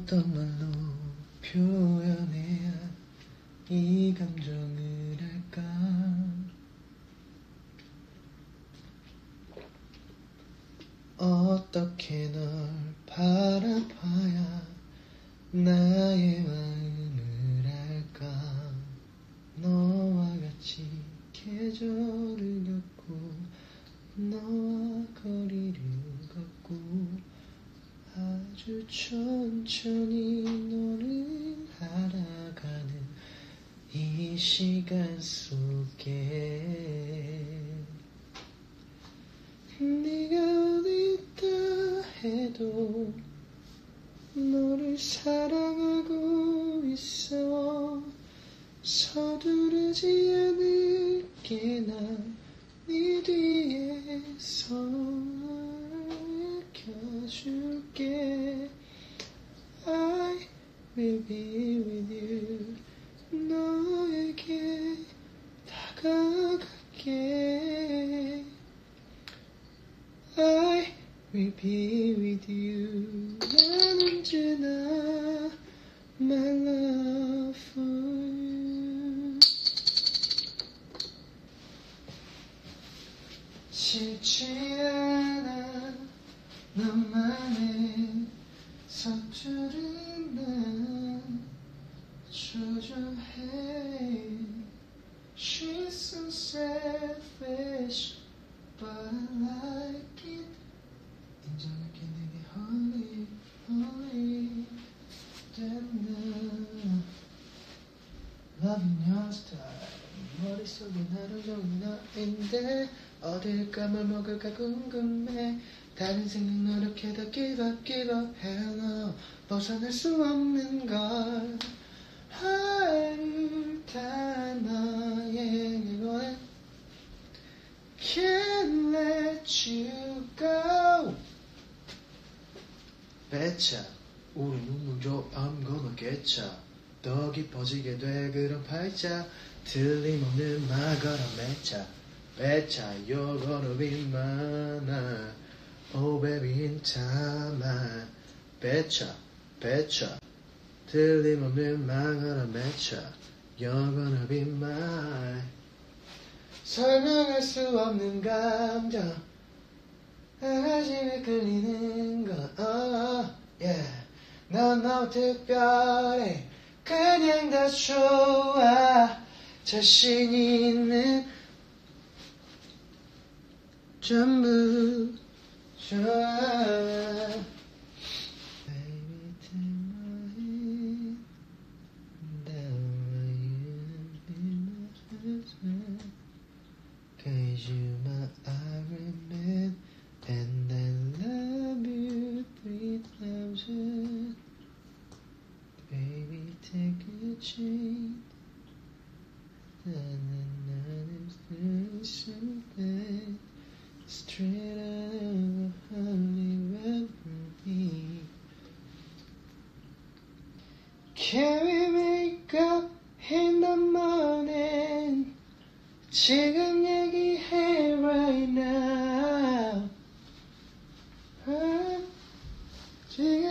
어떤 말로 표현해야 이 감정을 할까? 어떻게 널 바라봐야 나의 마음을 알까? 너와 같이 계절을 겪고 너와 거리를 걷고 아주 천천히 너를 알아가는 이 시간 속에. 네가 어디 있다 해도 너를 사랑하고 있어. 서두르지 않을게 난네 뒤에 서 be with you 너에게 다가갈게 I will be with you 난 언제나 my love for you 싫지 않아 너만의 서투른 난 조절해 She's so selfish But I like it 인정할게 내게 holy holy 된다 Loving your style 머릿속에 나를 적은 너인데 어딜까 뭘 먹을까 궁금해 다른 생각 노력해도 give up give up hell no 벗어날 수 없는 걸 you go 배차 우리 눈물 줘 I'm gonna get ya 더 깊어지게 돼 그런 팔자 틀림없는 말걸어 매차 배차 You're gonna be mine Oh baby in time 배차 배차 틀림없는 말걸어 매차 You're gonna be mine 설명할 수 없는 감정 하나씩 끌리는 것 oh, yeah. 넌 너무 특별해 그냥 다 좋아 자신 있는 전부 좋아 Cause you chained. And the night is something straight out of a Hollywood movie. me. Can we wake up in the morning? 지금 얘기해 right now. 아, 지금